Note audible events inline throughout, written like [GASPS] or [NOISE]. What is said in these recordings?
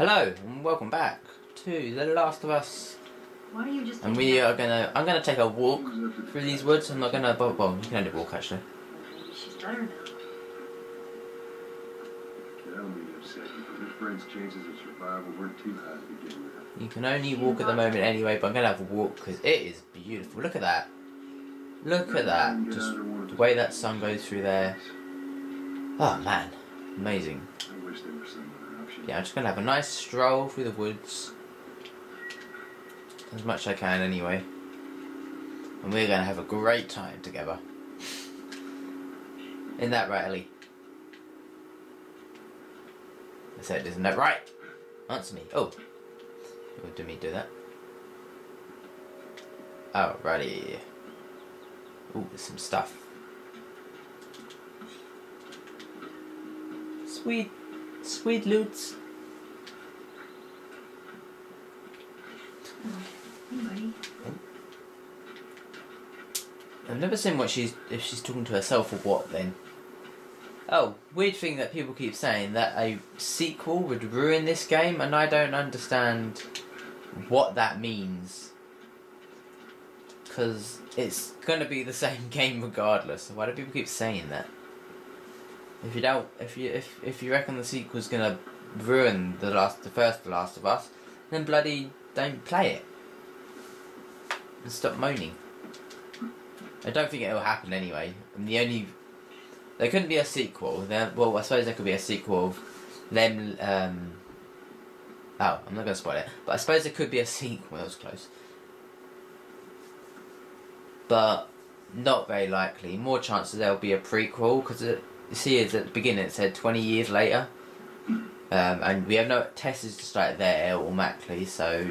Hello and welcome back to The Last of Us. Why are you just And we that? are gonna. I'm gonna take a walk through these woods. I'm not gonna. Well, well, you can only walk actually. She's better now. I don't mean to you, but your friend's chances of survival weren't too high to begin with. You can only walk at the moment anyway, but I'm gonna have a walk because it is beautiful. Look at that. Look at that. Just under one of the way that sun goes through there. Oh man, amazing. I wish there was some other option. Yeah, I'm just gonna have a nice stroll through the woods. As much as I can anyway. And we're gonna have a great time together. Isn't that right, Ellie? I said, isn't that right? Answer me. Oh. You did me do that? Oh, Alrighty. Ooh, there's some stuff. Sweet, sweet loots. Hey. I've never seen what she's if she's talking to herself or what then. Oh, weird thing that people keep saying that a sequel would ruin this game, and I don't understand what that means. Because it's gonna be the [LAUGHS] same game regardless. Why do people keep saying that? If you don't, if you if if you reckon the sequel's gonna ruin the last, the first, The Last of Us, then bloody don't play it and stop moaning. I don't think it will happen anyway. And the only there couldn't be a sequel. There, well, I suppose there could be a sequel of them. Um, oh, I'm not to spoil it. But I suppose there could be a sequel. That was close, but not very likely. More chances there will be a prequel because see, it's at the beginning it said 20 years later, um, and we have no Tess is just like there automatically, so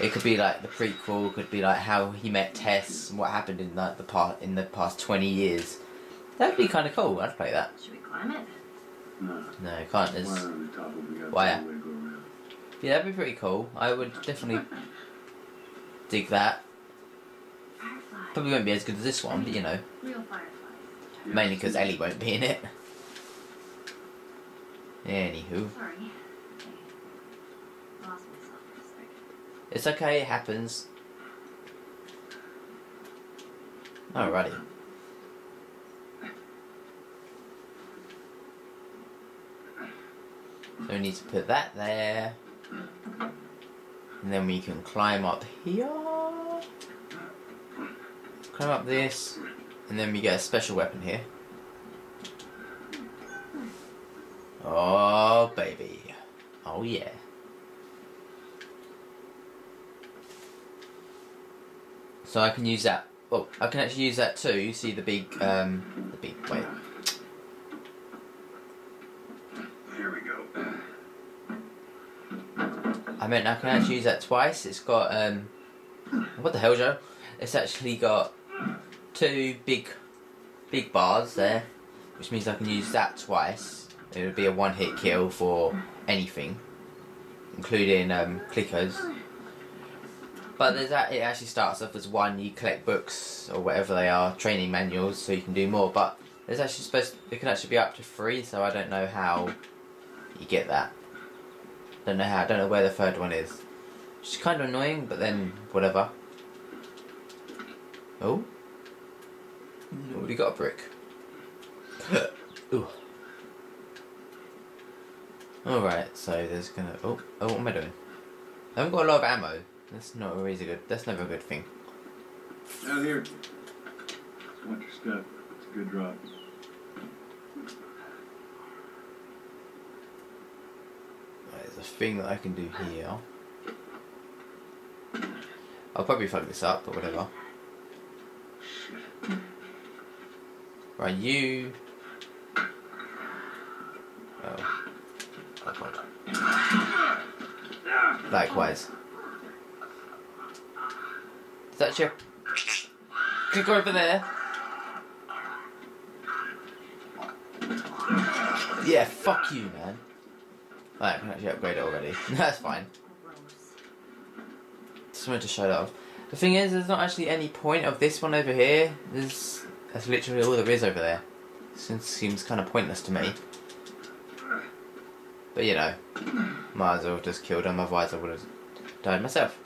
it could be like the prequel, could be like how he met Tess and what happened in like the part in the past twenty years. That'd be kind of cool. I'd play that. Should we climb it? No. No, I can't. There's, Why on the top of we got Why? some way to go around. yeah, that'd be pretty cool. I would definitely [LAUGHS] dig that. Fireflies. Probably won't be as good as this one, but you know, Real fireflies. Mainly because Ellie won't be in it. Anywho, Sorry. Okay. Lost myself for a second. it's okay. It happens. Alrighty. So we need to put that there. And then we can climb up here. Climb up this. And then we get a special weapon here. Oh, baby. Oh, yeah. So I can use that. Oh, I can actually use that too. You see the big, um, the big, wait. Here we go. I meant I can actually use that twice. It's got um, what the hell, Joe? It's actually got two big, big bars there, which means I can use that twice. It would be a one-hit kill for anything, including um, clickers. But there's that. It actually starts off as one. You collect books or whatever they are, training manuals, so you can do more. But there's actually supposed. It can actually be up to three. So I don't know how you get that. Don't know how. I don't know where the third one is. Which is kind of annoying, but then whatever. Oh, Mm-hmm. already got a brick. Ooh. All right. So there's gonna. Oh, oh, what am I doing? I haven't got a lot of ammo. That's not always a good. That's never a good thing. Out here. Watch your step. It's a good drop. Right, there's a thing that I can do here. I'll probably fuck this up, but whatever. Right, you. Oh. Likewise. Is that you? your. Click over there. Yeah, fuck you, man. I can actually upgrade it already. [LAUGHS] That's fine. Just wanted to show that off. The thing is, there's not actually any point of this one over here. There's that's literally all there is over there. Seems seems kind of pointless to me. But you know, Might as well just killed him, otherwise I would have died myself.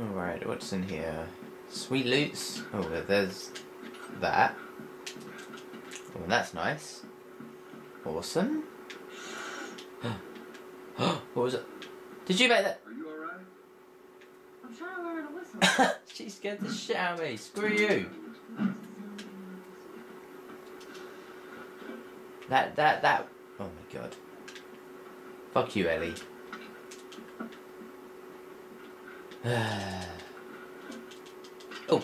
Alright, what's in here? Sweet loots. Oh, there's that. Oh, that's nice. Awesome. [GASPS] what was it? Did you make that? I'm trying to learn whistle. [LAUGHS] she scared the shit out of me. Screw you. That, that, that. Oh my god. Fuck you, Ellie. [SIGHS] oh.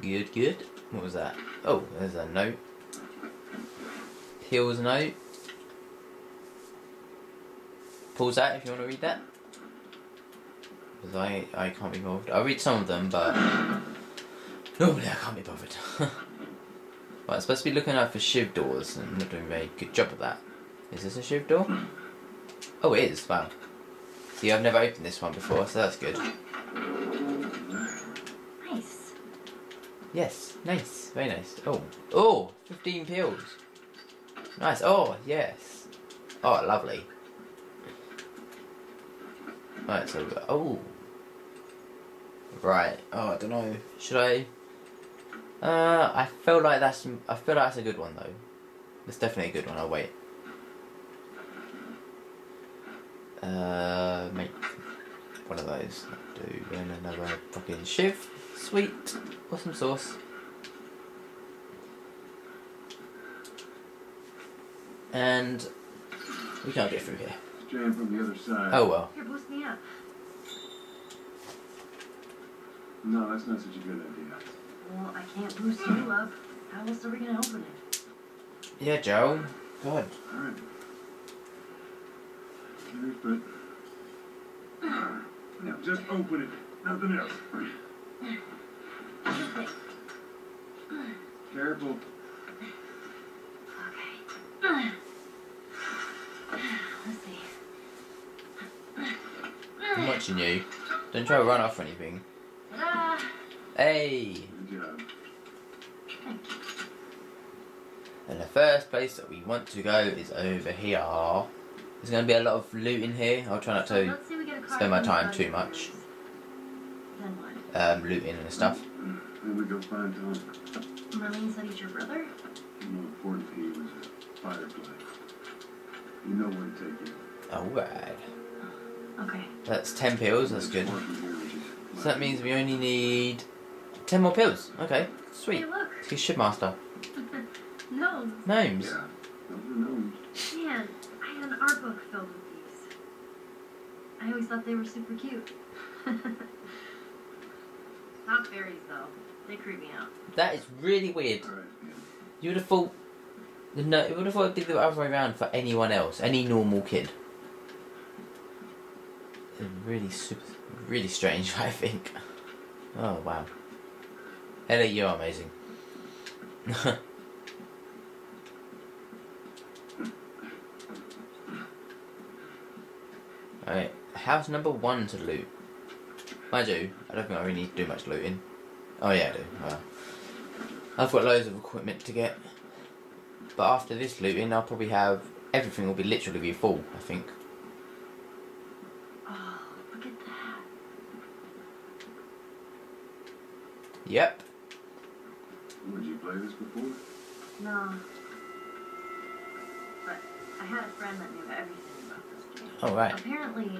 Good, good. What was that? Oh, there's a note. Hills note. Pause that if you want to read that. Because I, I can't be bothered. I'll read some of them, but normally I can't be bothered. [LAUGHS] well, I'm supposed to be looking out for shiv doors, and I'm not doing a very good job of that. Is this a shiv door? Oh, it is. Wow. See, I've never opened this one before, so that's good. Nice. Yes, nice, very nice. Oh, oh, 15 pills. Nice. Oh, yes. Oh, lovely. Right, so oh. Right. Oh, I don't know. Should I? Uh, I feel like that's I feel like that's a good one though. It's definitely a good one. I'll wait. Uh, make one of those. Do another fucking shiv. Sweet. Awesome sauce. And we can't get through here. It's jammed from the other side. Oh well. Here, boost me up. No, that's not such a good idea. Well, I can't boost you up. How else are we gonna open it? Yeah, Joe. God. Alright. Here's but. [CLEARS THROAT] Now just open it. Nothing else. [CLEARS THROAT] This thing. Careful. Okay. Let's see. I'm you. Don't try to run off or anything. Ta-da! Hey! Good. And the first place that we want to go is over here. There's going to be a lot of loot in here. I'll try not to Let's see we get a card spend my time too much. please. Then what? um, looting and stuff. Then we go find Tom. Marlene said he's your brother? More important, he was a firefly. You know where to take you. Alright. Okay. That's 10 pills, that's good. Working here, which is So that means we only need 10 more pills. Okay, Hey, sweet. look. Let's get Shipmaster. [LAUGHS] No. Gnomes. Yeah. Those. Man, I had an art book filled with these. I always thought they were super cute. [LAUGHS] Not fairies, though. They creep me out. That is really weird. Alright, yeah. You would have thought. No, you would have thought it'd be the other way around for anyone else, any normal kid. Really super, really strange, [LAUGHS] I think. Oh wow. Ellie, you're amazing. [LAUGHS] Alright, house number one to loot. I do. I don't think I really need to do much looting. Oh yeah, I do. Well, I've got loads of equipment to get. But after this looting, I'll probably have everything will be literally be full. I think. Yep. Would you play this before? No. But I had a friend that knew everything about this game. All right. Apparently,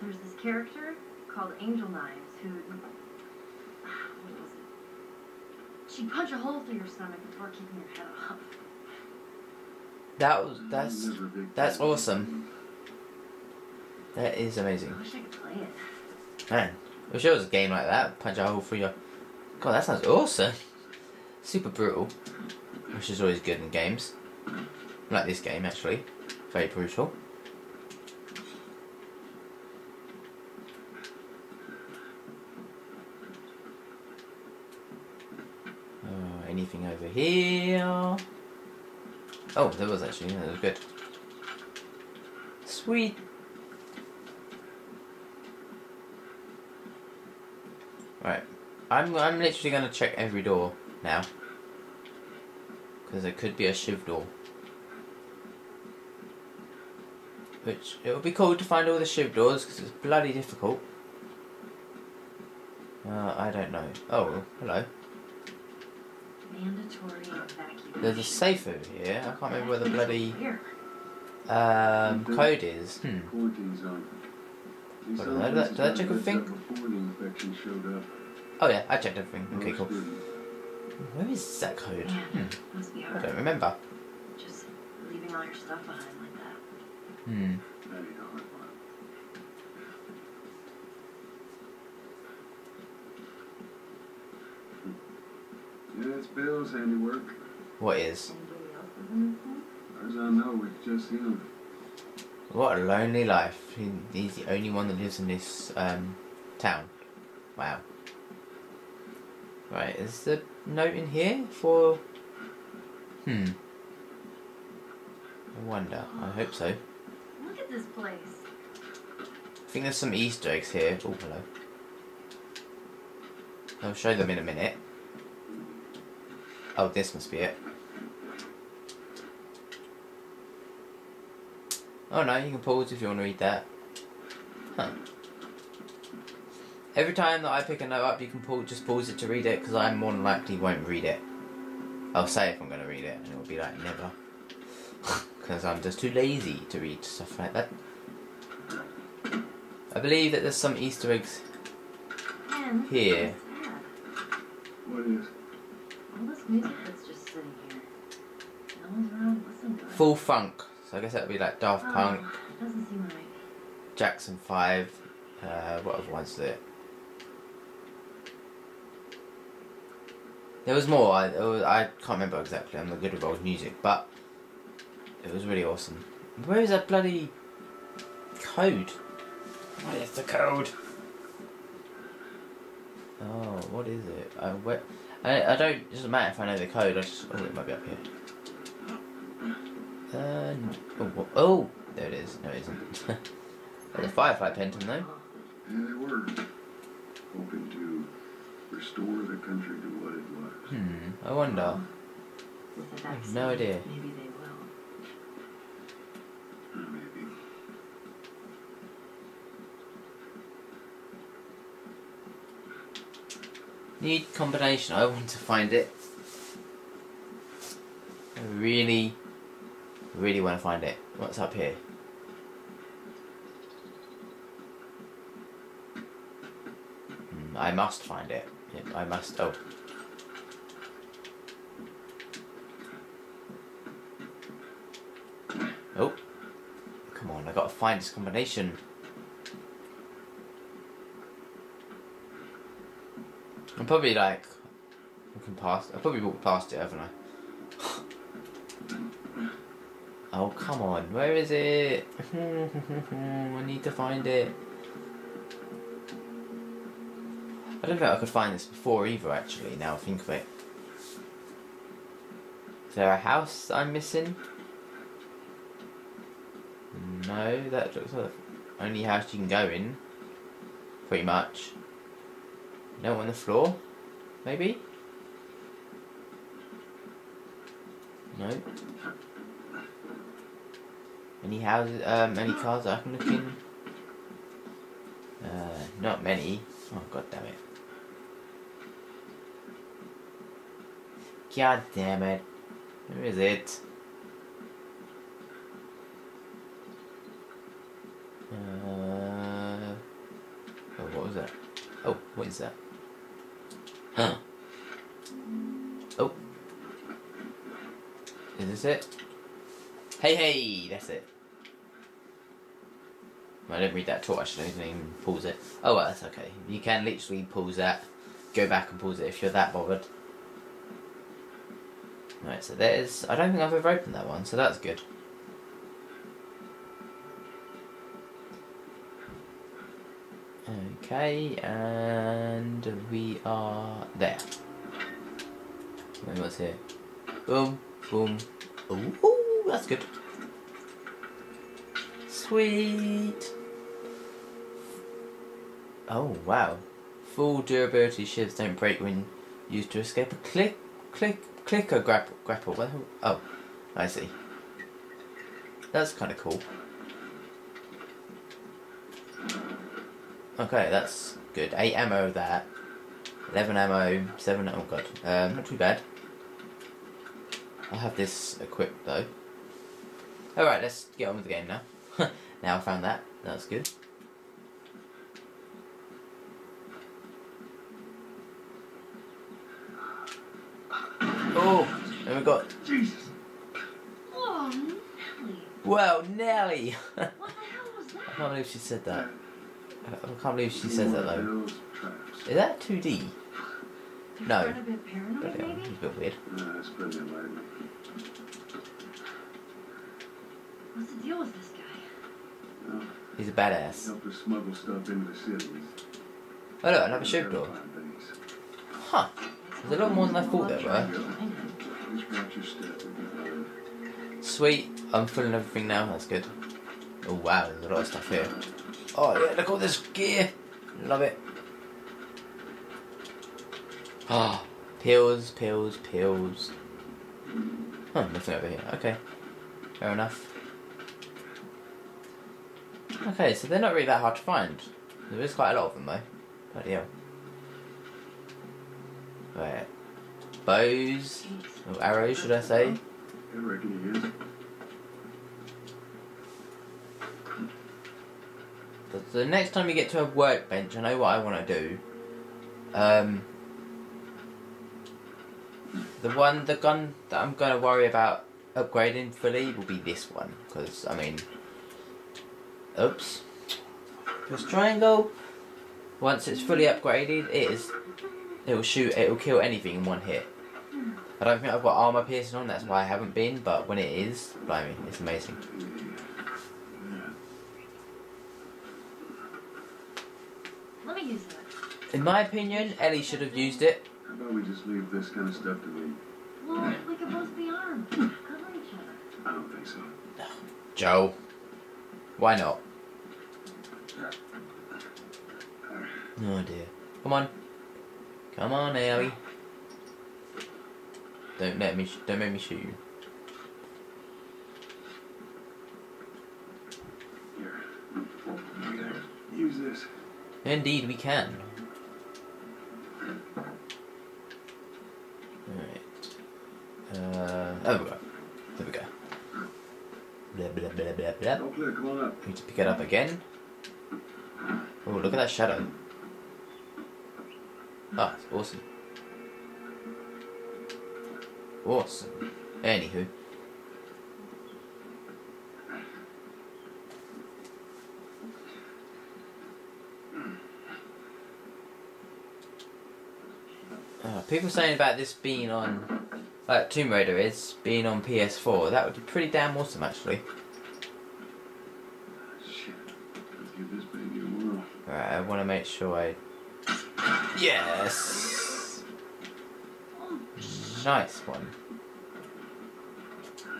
there's this character called Angel Knives who. [SIGHS] What was it? She'd punch a hole through your stomach before keeping your head off. That was that's Never a big that's awesome. that is amazing. I amazing, wish I could play it. man. I wish there was a game like that. Punch a hole through your. God, that sounds awesome. Super brutal, which is always good in games. Like this game, actually, very brutal. Uh, anything over here? Oh, there was actually. That was good. Sweet. Right. I'm I'm literally gonna check every door now. Because it could be a shiv door. Which it would be cool to find all the shiv doors because it's bloody difficult. Uh, I don't know. Oh, hello. Mandatory evacuation. There's a safe over here. I can't remember where the bloody um, code is. Hmm. Quarantine zone. These Hold on, did I- did I check celebrations everything? Got Before the infection showed up. Oh yeah, I checked everything. Okay, cool. Where is that code? Hmm. Must be I don't remember. Just leaving all your stuff behind like that. Hmm. That ain't a hard one. Yeah, it's Bill's handiwork. What is? Anybody else is in this one? Far as I know, it's just him. What a lonely life. He, he's the only one that lives in this um, town. Wow. Right, is the note in here for. Hmm. I wonder. I hope so. Look at this place. I think there's some Easter eggs here. Oh, hello. I'll show them in a minute. Oh, this must be it. Oh no, you can pause if you want to read that. Huh. Every time that I pick a note up, you can pause, just pause it to read it, because I more than likely won't read it. I'll say if I'm going to read it, and it'll be like, never. [LAUGHS] Because I'm just too lazy to read stuff like that. I believe that there's some Easter eggs. Man, this Here. is sad. What is? All this music that's just sitting here. No one's around listening to it. Full funk. So I guess that would be like Daft Oh, Punk, Doesn't seem right. Jackson 5. Uh, what other ones did it? There was more. I, there was, I can't remember exactly. I'm not good with old music, but it was really awesome. Where is that bloody code? What is the code? Oh, what is it? I, where, I, I don't. It doesn't matter if I know the code. I just. Oh, it might be up here. Uh, n- oh, oh, there it is. No, it isn't. [LAUGHS] There's a firefly painting though. Yeah, they were. Hoping to restore the country to what it was. Hmm. I wonder. I have no idea. Maybe they will. Maybe. Need combination. I want to find it. I really, really want to find it. What's up here? Hmm, I must find it. Yep, I must. Oh. Oh. Come on, I gotta find this combination. I'm probably like looking past. I probably walked past it, haven't I? oh come on, where is it? [LAUGHS] I need to find it. I don't think I could find this before either. Actually, now I think of it. Is there a house I'm missing? No, that looks like the only house you can go in. Pretty much. No on the floor? Maybe? No. Any houses, um, any cars I can look in? Uh, not many. Oh, god damn it. God damn it. Where is it? Uh, oh, what was that? Oh, what is that? Huh. Oh. Is this it? Hey, hey, that's it. I didn't read that at all, actually. I didn't even pause it. Oh, well, that's okay. You can literally pause that, go back and pause it if you're that bothered. Right, so there's. I don't think I've ever opened that one, so that's good. Okay, and we are there. Wait, what's here? Boom, boom. Ooh, that's good. Sweet. Oh wow, Full durability shields don't break when used to escape a click, click, click or grapple. grapple. Hell? Oh, I see. That's kind of cool. Okay, that's good. 8 ammo that. 11 ammo, 7 oh god. Um, not too bad. I'll have this equipped though. Alright, let's get on with the game now. [LAUGHS] now I found that. That's good. Oh, and we got Jesus. Oh, Nelly. well, Nelly. [LAUGHS] What the hell was that? I that? can't believe she said that. I I can't believe she says that though. Is that 2D? No. starting a bit paranoid, maybe? It's a bit weird. Nah, it's pretty enlightening. What's the deal with this guy? Well, He's a badass. helped us smuggle stuff into the cities. Oh look, another shiv door. Huh. There's a lot more than I thought there were. Sweet. I'm filling everything now. That's good. Oh wow, there's a lot of stuff here. Oh yeah, look at all this gear. Love it. Ah, pills, pills, pills. Huh, nothing over here. Okay, fair enough. Okay, so they're not really that hard to find. There is quite a lot of them though. Bloody hell. Right. Bows. Or arrows, should I say? Is. The, next time you get to a workbench, I know what I want to do. Um, the one, the gun that I'm going to worry about upgrading fully will be this one. Because, I mean, oops. This triangle, once it's fully upgraded, it is, it will shoot, it will kill anything in one hit. I don't think I've got armor piercing on, that's why I haven't been, but when it is, blimey, it's amazing. Let me use that. In my opinion, Ellie should have used it. How about we just leave this kind of stuff to me? Well, we could both be armed. Hmm. Cover each other. I don't think so. No. Joe. Why not? Uh, uh, uh, oh dear. Come on. Come on, Ellie. Don't let me. Sh- don't make me shoot you. Here. Use this. Indeed, we can. Alright. Uh. Oh, we go. There we go. Blah blah blah blah blah. Clear, come on up. Need to pick it up again. Oh, look at that shadow. Ah, it's awesome. Awesome. Anywho. Uh, people saying about this being on, like Tomb Raider is, being on PS4, that would be pretty damn awesome actually. Shit. Let's give this baby a whirl. Alright, I want to make sure I. Yes! Nice one.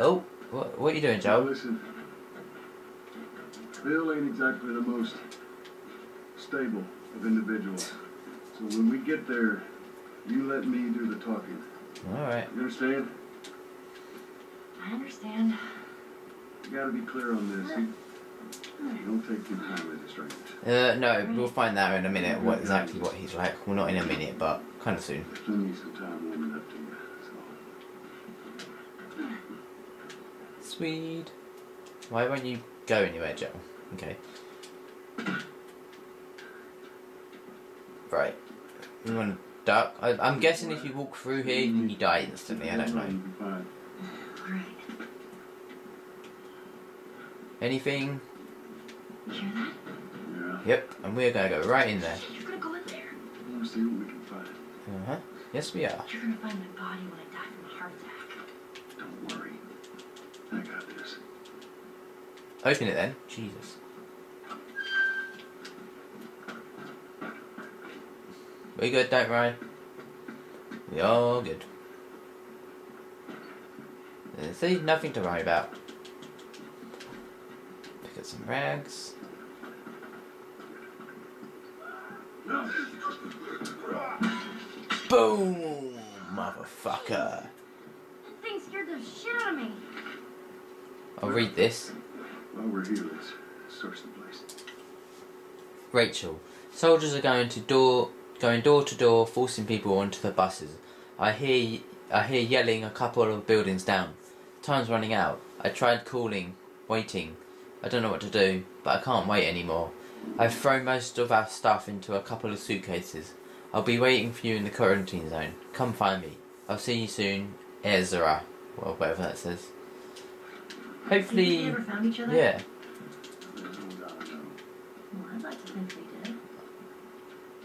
Oh, what, what are you doing, Now Joe? listen. Bill ain't exactly the most stable of individuals. So when we get there, you let me do the talking. Alright. You understand? I understand. You gotta be clear on this. You, you don't take your time as a stranger. Uh, no, we'll find out in a minute what exactly what he's like. Well, not in a minute, but kind of soon. There's plenty of some time warming up to you. So. Sweet. Why won't you go anywhere, Joe? Okay. Right. You want to duck? I, I'm guessing if you walk through here, you die instantly. I don't know. You'll be fine. Alright. Anything? You hear that? Yeah. Yep. And we're gonna go right in there. You're gonna go in there. I want to see what we can find. Uh huh. Yes, we are. You're gonna find my body when I die from a heart attack. Don't worry. I got this. Open it then. Jesus. We good, don't worry. We all good. See, nothing to worry about. Pick up some rags. Boom! Motherfucker. That thing scared the shit out of me. I'll read this. We're here, let's search the place. Rachel. Soldiers are going to door going door to door, forcing people onto the buses. I hear I hear yelling a couple of buildings down. Time's running out. I tried calling, waiting. I don't know what to do, but I can't wait anymore. I've thrown most of our stuff into a couple of suitcases. I'll be waiting for you in the quarantine zone. Come find me. I'll see you soon, Ezra. Well, whatever that says. Hopefully, found each other? yeah. There's no doubt I. Well, I'd like to think they did.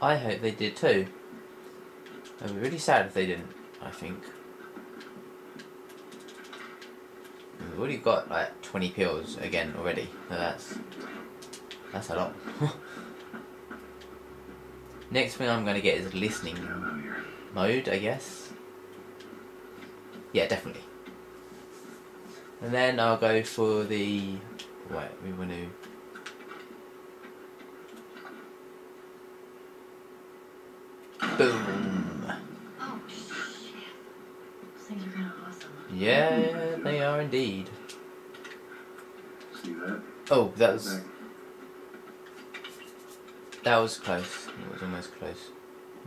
I hope they did too. I'd be really sad if they didn't, I think. We've already got like 20 pills again already, so that's that's a lot. [LAUGHS] Next thing I'm going to get is listening Get out of here. mode, I guess. Yeah, definitely. And then I'll go for the. Wait, we want to. Boom! Oh, shit. Those things are kind of awesome. Yeah, they are indeed. See that? Oh, that was that was close. It was almost close.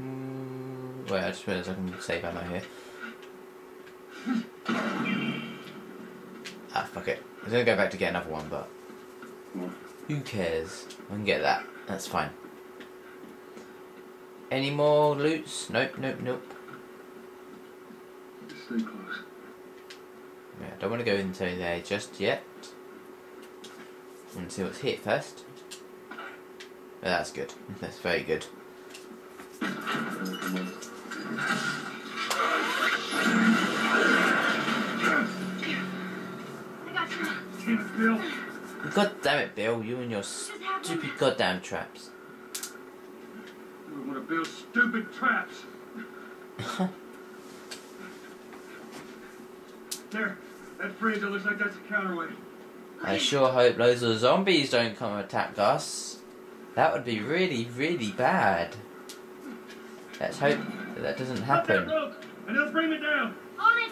Mm, wait, I just realised I can save ammo here. [LAUGHS] I was gonna go back to get another one, but Well, who cares? I can get that. That's fine. Any more loots? Nope, nope, nope. stay close. Yeah, I don't want to go into there just yet. I want to see what's hit first. Oh, that's good. [LAUGHS] That's very good. Damn it, Bill. God damn it, Bill! You and your stupid goddamn traps. We're one of Bill's stupid traps. [LAUGHS] There. That freezer looks like that's a counterweight. I sure hope loads of zombies don't come attack us. That would be really, really bad. Let's hope that, that doesn't Up that happen. rope, and they'll bring me down. On it.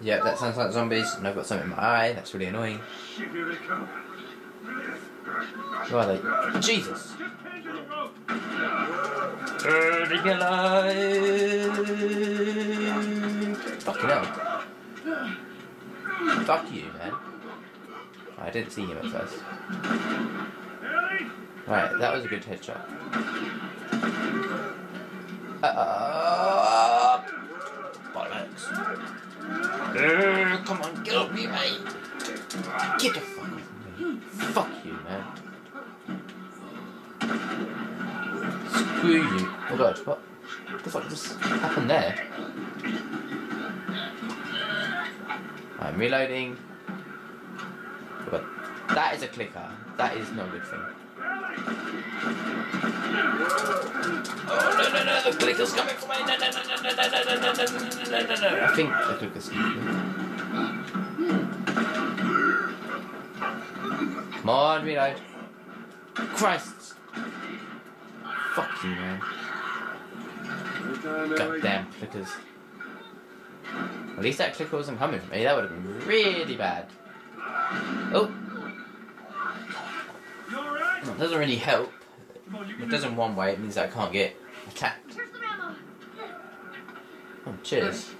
Yep, that sounds like zombies, and I've got something in my eye. That's really annoying. Who are they? Jesus! Burning alive! Fucking hell. Fuck you, man. I didn't see him at first. Right, that was a good headshot. Uh, bollocks. Uh, come on, get off me, mate. Get the fuck off me. Fuck you, man. Screw you. Oh god, what? What the fuck just happened there? I'm reloading. Oh god. That is a clicker. That is no good thing. Oh! I think coming. for me. Come on, reload! Christ! Fuck you, man! Goddamn clickers! At least that clicker wasn't coming for me. That would have been really bad. Oh, it doesn't really help. It doesn't one way, it means I can't get attacked. Here's some ammo. Oh, cheers.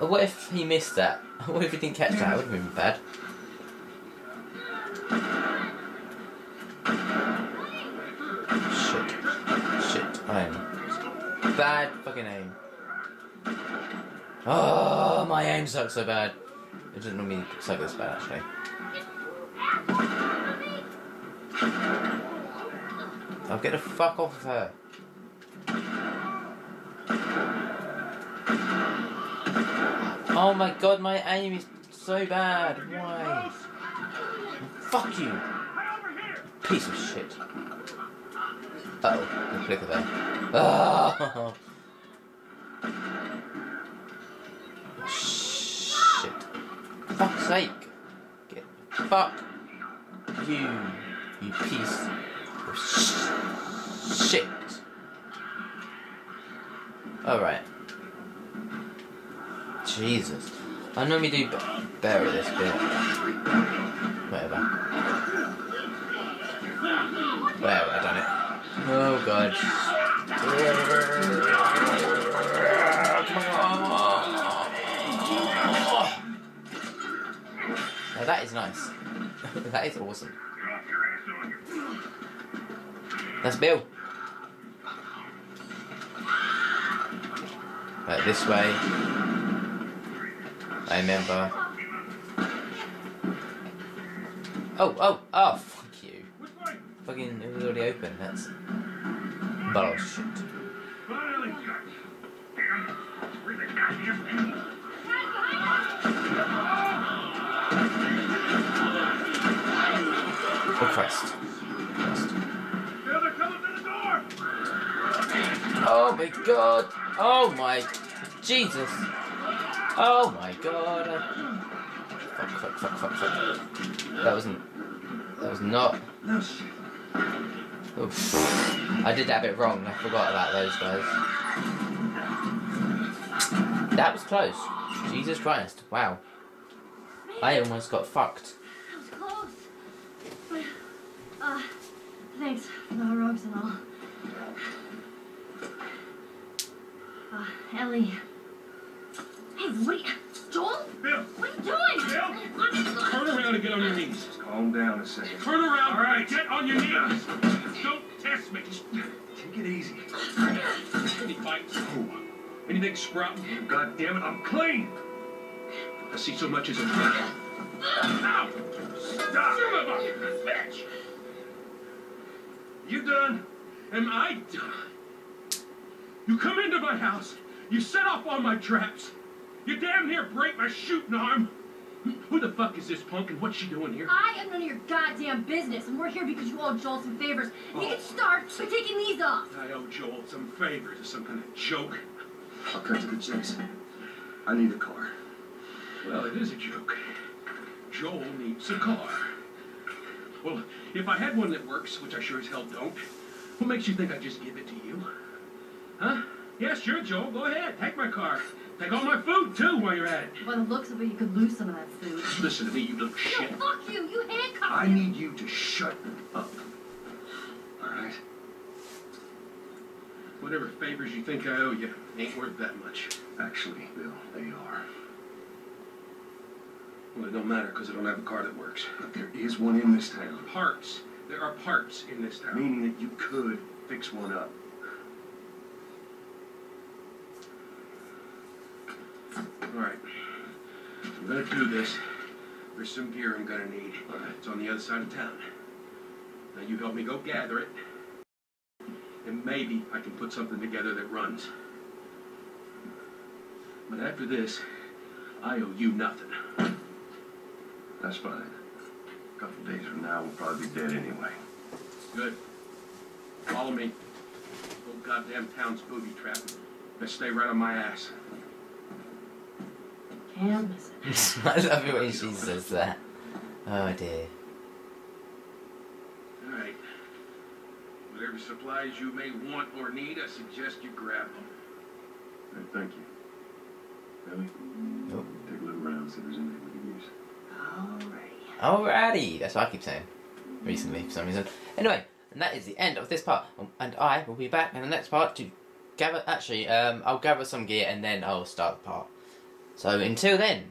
Oh, what if he missed that? [LAUGHS] What if he didn't catch that? That would have been bad. Shit. Shit. I am. Bad fucking aim. Oh, my aim sucks so bad. It doesn't normally suck this bad, actually. I'll get the fuck off of her. Oh my god, my aim is so bad. Why? Fuck you, piece of shit. Uh oh, the clicker there. Oh. Shit. Fuck fuck's sake. Get fuck you, you piece shit. Alright. Jesus. I normally do b- better at this bit. Whatever. Whatever, I done it. Oh god. Now that is nice. [LAUGHS] that is awesome. That's Bill. Right, this way. I remember. Oh, oh, oh, fuck you. Fucking, it was already open. That's bullshit. Finally. Oh my god. Oh my Jesus. Oh my god. Fuck, fuck, fuck, fuck, fuck. That wasn't. That was not. Oof. I did that bit wrong. I forgot about those guys. That was close. Jesus Christ. Wow. I almost got fucked. That was close. But, uh, thanks for the rugs and all. Uh, Ellie. Hey, what are you, Joel? Bill, What are you doing? Bill, turn around and get on your knees. Just calm down a second. Turn around. All right, get on your knees. Don't test me. Take it easy. Any bites? Anything sprouting? God damn it, I'm clean. I see so much as a Now, stop. Son of a bitch. You done? Am I done? You come into my house. You set off all my traps. You damn near break my shooting arm. Who the fuck is this punk and what's she doing here? I am none of your goddamn business, and we're here because you owe Joel some favors. And you can oh. start by taking these off. I owe Joel some favors. Is some kind of joke? I'll cut to the chase. I need a car. Well, it is a joke. Joel needs a car. Well, if I had one that works, which I sure as hell don't, what makes you think I'd just give it to you? Huh? Yeah, sure, Joel. Go ahead. Take my car. Take all my food, too, while you're at it. By the looks of it, you could lose some of that food. Listen to me, you little shit. No, fuck you. You handcuffed I him. need you to shut up. All right? Whatever favors you think I owe you ain't worth that much. Actually, Bill, they are. Well, it don't matter because I don't have a car that works. But there is one in this town. Parts. There are parts in this town. Meaning that you could fix one up. Right. I'm gonna do this. There's some gear I'm gonna need. It's on the other side of town. Now you help me go gather it, and maybe I can put something together that runs. But after this, I owe you nothing. That's fine. A couple days from now, we'll probably be dead anyway. Good. Follow me. Whole goddamn town's booby trap. Best stay right on my ass. Can't miss it. I love it when she says that. Oh dear. All right. Whatever supplies you may want or need, I suggest you grab them. Hey, thank you. Ellie, Nope. take a look around, see if there's anything we can use. Alright. Alrighty, that's what I keep saying recently for some reason. Anyway, and that is the end of this part, Um, and I will be back in the next part to gather. Actually, um, I'll gather some gear and then I'll start the part. So until then,